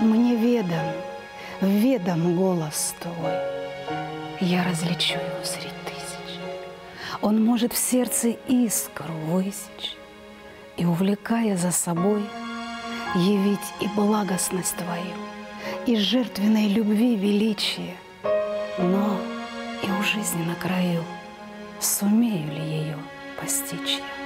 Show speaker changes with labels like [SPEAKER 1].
[SPEAKER 1] Мне ведом, ведом голос твой, Я различу его среди тысяч. Он может в сердце искру высечь И, увлекая за собой, Явить и благостность твою, И жертвенной любви величие, Но и у жизни на краю Сумею ли ее постичь я?